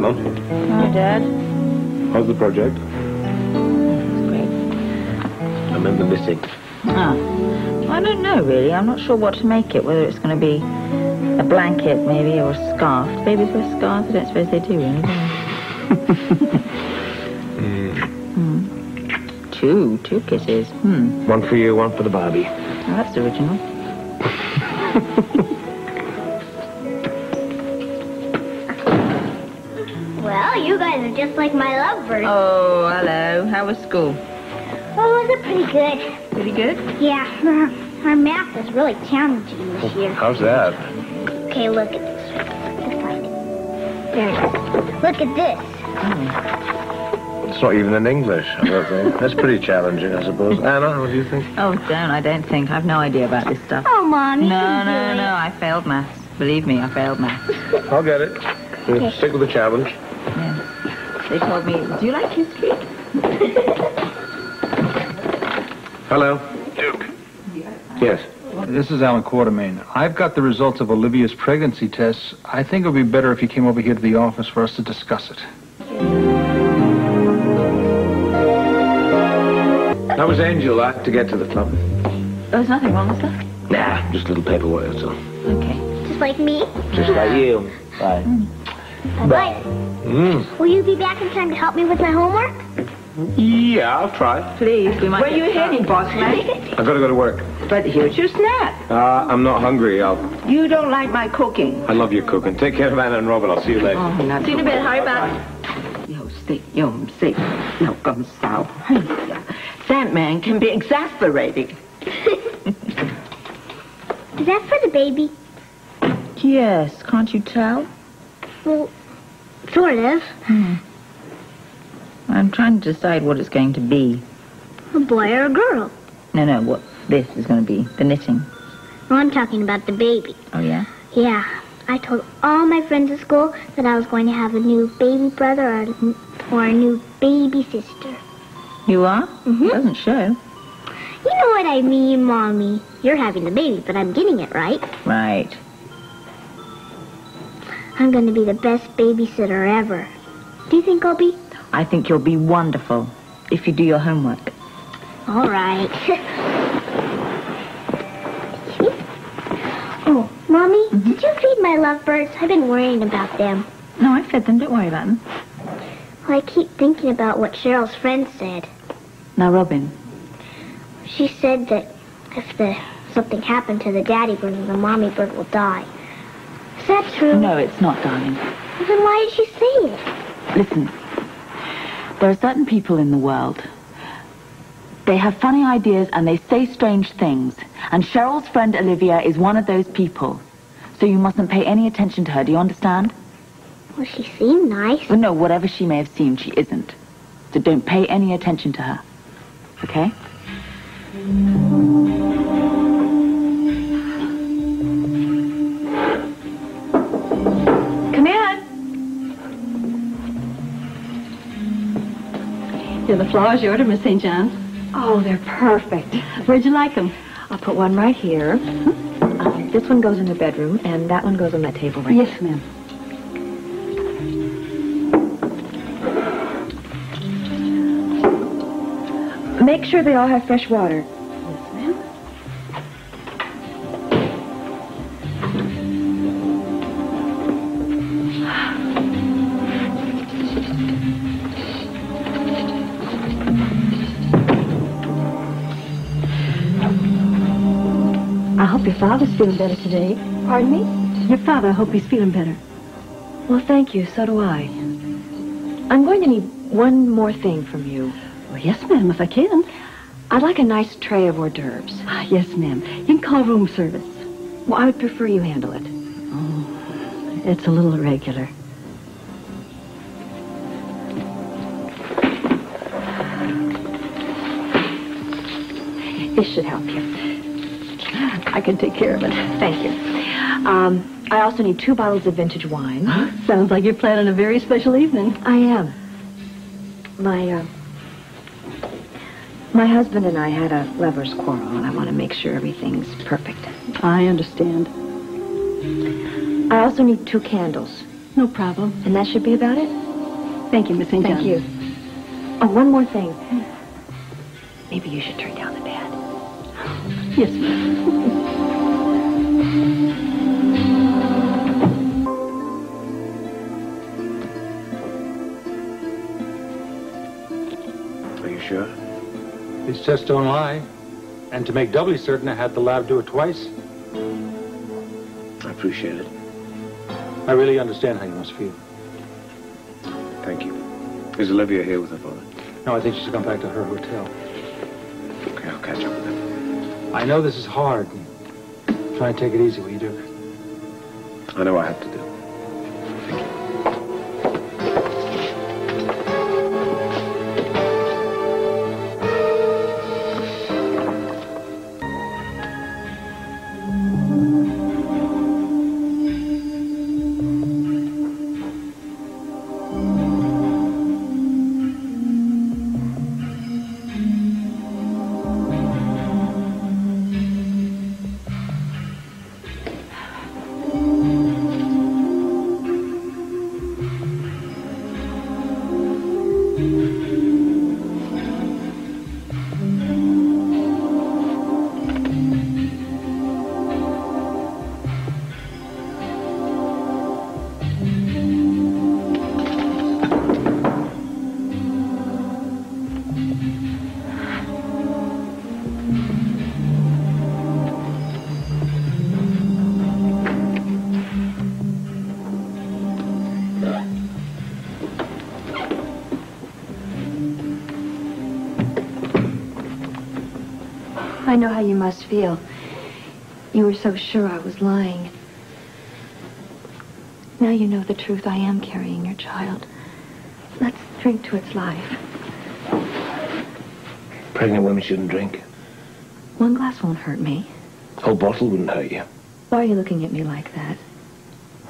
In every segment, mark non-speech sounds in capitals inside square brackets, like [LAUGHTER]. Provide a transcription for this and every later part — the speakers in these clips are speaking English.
Mum. Hi, Dad. How's the project? It's great. I remember missing. Ah. I don't know, really. I'm not sure what to make it, whether it's going to be a blanket, maybe, or a scarf. Babies wear scarves? I don't suppose they do, really, do? [LAUGHS] Hmm. Two. Two kisses. Hmm. One for you, one for the Barbie. Oh, that's original. [LAUGHS] just like my lovebirds. Oh, hello. How was school? Oh, was it pretty good? Pretty good? Yeah, her, her math was really challenging this year. How's that? Okay, look at this. Just it. There. Look at this. Hmm. It's not even in English, I don't think. That's pretty challenging, I suppose. Anna, what do you think? Oh, don't. I don't think. I've no idea about this stuff. Oh, Mom, you No, no, no. I failed maths. Believe me, I failed maths. I'll get it. We'll stick with the challenge. Yeah. They told me, do you like history? Hello. Duke, Yes. this is Alan Quartermaine. I've got the results of Olivia's pregnancy tests. I think it would be better if you came over here to the office for us to discuss it. How was Angel like to get to the club? There's nothing wrong with that. Nah, just a little paperwork, that's all. Okay. Just like me. Just like you. [LAUGHS] Right. Bye-bye. Mm. Will you be back in time to help me with my homework? Yeah, I'll try. Please, we might. Where are you heading, boss man? I've got to go to work. But here's your snack. Uh, I'm not hungry. I'll. You don't like my cooking. I love your cooking. Take care of Anna and Robert. I'll see you later. Oh, not See you in a bit. Hurry back. Yo, stay, yo, stay. No, come south. man can be exasperating. [LAUGHS] Is that for the baby? Yes, can't you tell? Well, sort of. I'm trying to decide what it's going to be. A boy or a girl? No, no, what this is going to be. The knitting. No, I'm talking about the baby. Oh, yeah? Yeah. I told all my friends at school that I was going to have a new baby brother or, a- or a new baby sister. You are? Mm-hmm. Doesn't show. You know what I mean, Mommy. You're having the baby, but I'm getting it, right? Right. I'm going to be the best babysitter ever. Do you think I'll be? I think you'll be wonderful if you do your homework. All right. [LAUGHS] oh, Mommy, mm-hmm. did you feed my lovebirds? I've been worrying about them. No, I fed them. Don't worry about them. Well, I keep thinking about what Cheryl's friend said. Now, Robin. She said that if the something happened to the daddy bird, the mommy bird will die. Is that true? No, it's not, darling. Then why did she say it? Listen. There are certain people in the world. They have funny ideas and they say strange things. And Cheryl's friend Olivia is one of those people. So you mustn't pay any attention to her. Do you understand? Well, she seemed nice. Well, no, whatever she may have seemed, she isn't. So don't pay any attention to her. Okay? The flowers you ordered, Miss St. John. Oh, they're perfect. Where'd you like them? I'll put one right here. Um, this one goes in the bedroom, and that one goes on that table right Yes, ma'am. Make sure they all have fresh water. Father's feeling better today. Pardon me? Your father, I hope he's feeling better. Well, thank you. So do I. I'm going to need one more thing from you. Well, yes, ma'am, if I can. I'd like a nice tray of hors d'oeuvres. Ah, yes, ma'am. You can call room service. Well, I would prefer you handle it. Oh, it's a little irregular. This should help you. I can take care of it. Thank you. Um, I also need two bottles of vintage wine. Sounds like you're planning a very special evening. I am. My, uh, my husband and I had a lover's quarrel, and I want to make sure everything's perfect. I understand. I also need two candles. No problem. And that should be about it? Thank you, Miss St. John. Thank you. Oh, one more thing. Maybe you should turn down the. Yes, ma'am. Are you sure? These tests don't lie. And to make doubly certain, I had the lab do it twice. I appreciate it. I really understand how you must feel. Thank you. Is Olivia here with her father? No, I think she's gone back to her hotel. Okay, I'll catch up with her. I know this is hard. Try and take it easy, will you, Duke? I know I have to do. Know how you must feel. You were so sure I was lying. Now you know the truth. I am carrying your child. Let's drink to its life. Pregnant women shouldn't drink. One glass won't hurt me. Whole bottle wouldn't hurt you. Why are you looking at me like that?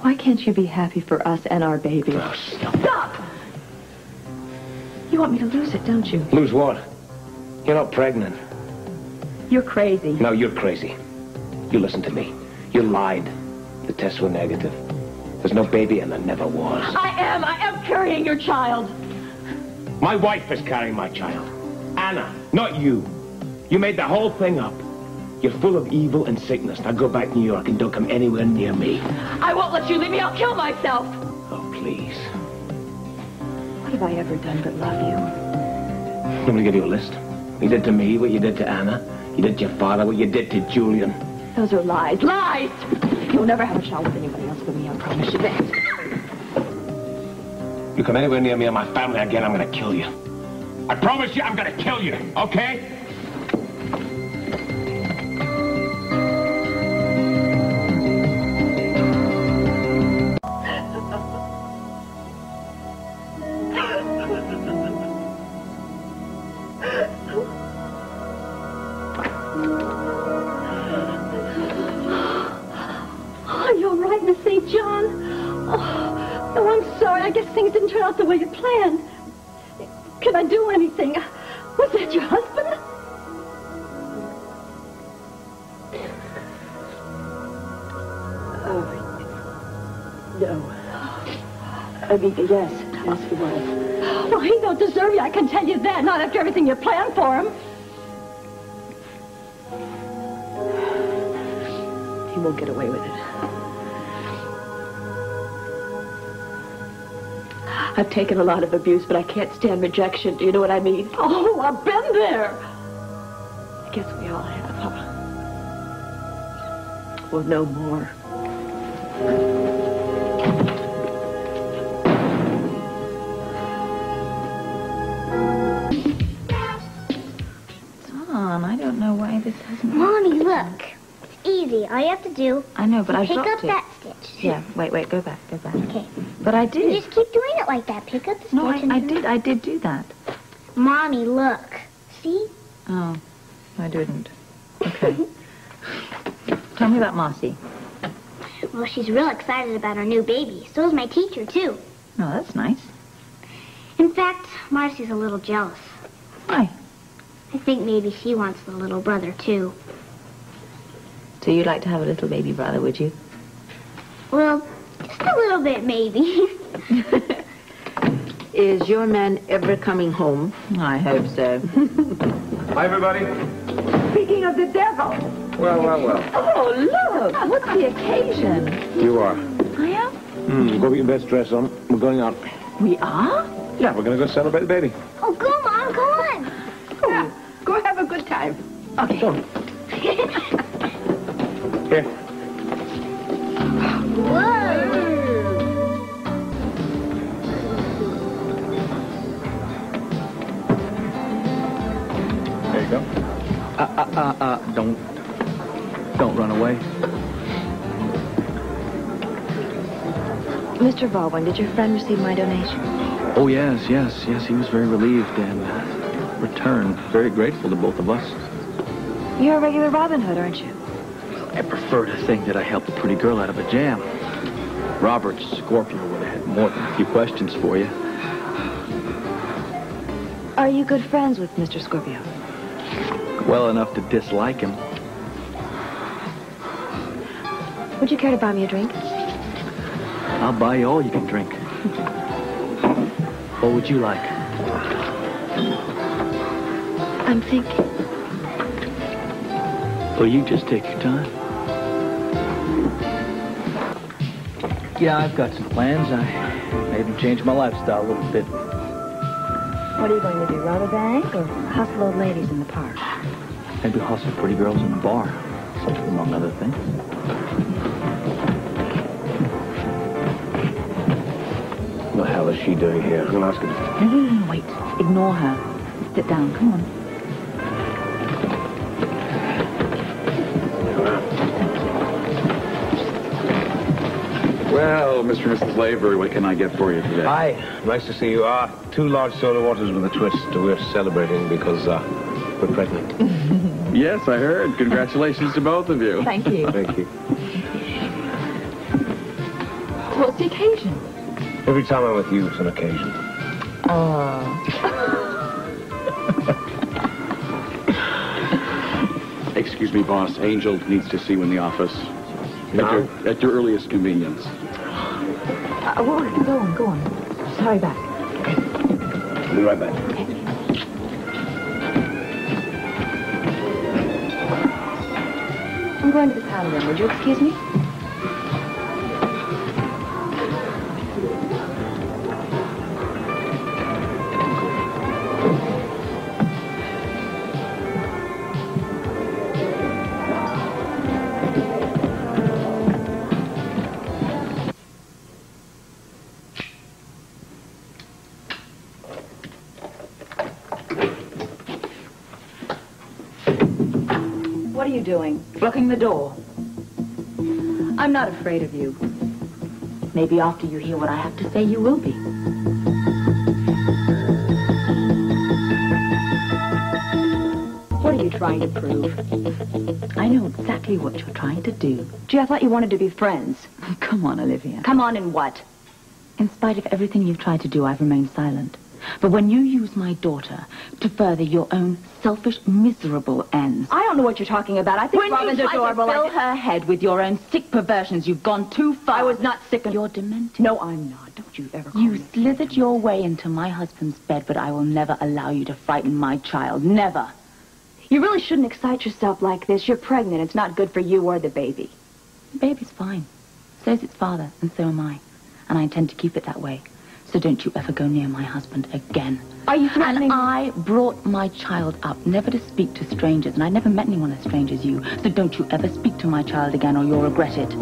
Why can't you be happy for us and our baby? Oh, stop. Stop! You want me to lose it, don't you? Lose what? You're not pregnant. You're crazy. No, you're crazy. You listen to me. You lied. The tests were negative. There's no baby and there never was. I am. I am carrying your child. My wife is carrying my child. Anna, not you. You made the whole thing up. You're full of evil and sickness. Now go back to New York and don't come anywhere near me. I won't let you leave me. I'll kill myself. Oh, please. What have I ever done but love you? I'm going to give you a list. You did to me what you did to Anna. You did to your father what you did to Julian. Those are lies. Lies! You'll never have a child with anybody else but me. I promise you that. You come anywhere near me or my family again, I'm going to kill you. I promise you I'm going to kill you, okay? Anything? Was that your husband? Oh, No. I mean, yes. Yes, he was. Well, he don't deserve you, I can tell you that. Not after everything you planned for him. He won't get away with it. I've taken a lot of abuse, but I can't stand rejection. Do you know what I mean? Oh, I've been there. I guess we all have, huh? Well, no more. Tom, I don't know why this hasn't... Mommy, look. It's easy. All you have to do I know, but I pick dropped up it. that stitch. Yeah, wait, wait, go back, go back. Okay. But I You did. just keep doing it like that. Pick up the stitch. No, I, and I did, I did do that. Mommy, look. See? Oh, I didn't. Okay. [LAUGHS] Tell me about Marcy. Well, she's real excited about her new baby. So is my teacher, too. Oh, that's nice. In fact, Marcy's a little jealous. Why? I think maybe she wants the little brother, too. So you'd like to have a little baby brother, would you? Well, just Just a little bit, maybe. [LAUGHS] Is your man ever coming home? I hope so. Hi, everybody. Speaking of the devil. Well, well, well. Oh, look! What's the occasion? You are. I am. Hmm, go get your best dress on. We're going out. We are? Yeah, we're going to go celebrate the baby. oh, go, Mom, go on. Yeah, go have a good time. Okay. [LAUGHS] Here. Uh, uh, uh, don't, don't run away. Mr. Baldwin, did your friend receive my donation? Oh, yes, yes, yes. He was very relieved and uh, returned very grateful to both of us. You're a regular Robin Hood, aren't you? I prefer to think that I helped a pretty girl out of a jam. Robert Scorpio would have had more than a few questions for you. Are you good friends with Mr. Scorpio? Well enough to dislike him. Would you care to buy me a drink? I'll buy you all you can drink. What would you like? I'm thinking. Well, you just take your time. Yeah, I've got some plans. I may even change my lifestyle a little bit. What are you going to do, rob a bank or hustle old ladies in the park? Maybe hustle pretty girls in the bar, among other things. What the hell is she doing here? I'm going to ask her. No, no, no, no, wait. Ignore her. Sit down. Come on. Well, Mr. and Mrs. Lavery, what can I get for you today? Hi. Nice to see you. Ah, two large soda waters with a twist. We're celebrating because uh, we're pregnant. [LAUGHS] Yes, I heard. Congratulations to both of you. [LAUGHS] Thank you. Thank you. What's the occasion? Every time I'm with you, it's an occasion. [LAUGHS] Excuse me, boss. Angel needs to see you in the office. Now? At your, at your earliest convenience. Uh, well, go on, go on. Just hurry back. Okay. I'll be right back. I'm going to the powder room. Would you excuse me? Doing? Blocking the door. I'm not afraid of you. Maybe after you hear what I have to say, you will be. What are you trying to prove? I know exactly what you're trying to do. Gee, I thought you wanted to be friends. [LAUGHS] Come on, Olivia. Come on and what? In spite of everything you've tried to do, I've remained silent. But when you use my daughter to further your own selfish, miserable ends, I don't know what you're talking about. I think when Robin's you adorable. to fill her head with your own sick perversions, you've gone too far. I was not sick of... You're demented. No, I'm not. Don't you ever call You slithered your way into my husband's bed, but I will never allow you to frighten my child. Never. You really shouldn't excite yourself like this. You're pregnant. It's not good for you or the baby. The baby's fine. So's its father, and so am I. And I intend to keep it that way. So don't you ever go near my husband again. Are you threatening... And I brought my child up never to speak to strangers, and I never met anyone as strange as you. So don't you ever speak to my child again, or you'll regret it.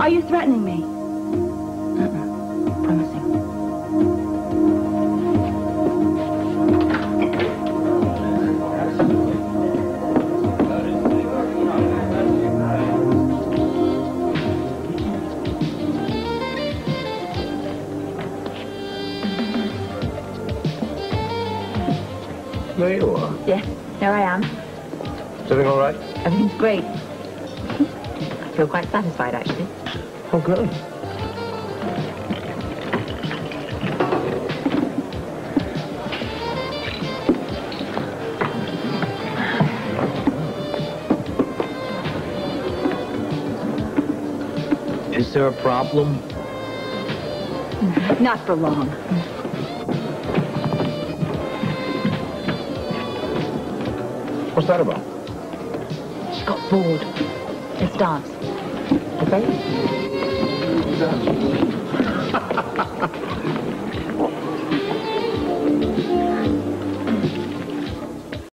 Are you threatening me? Yes, here I am. Is everything all right? Everything's great. I feel quite satisfied, actually. Oh, good. Is there a problem? Not for long. What's that about? She got bored. Let's dance. Okay.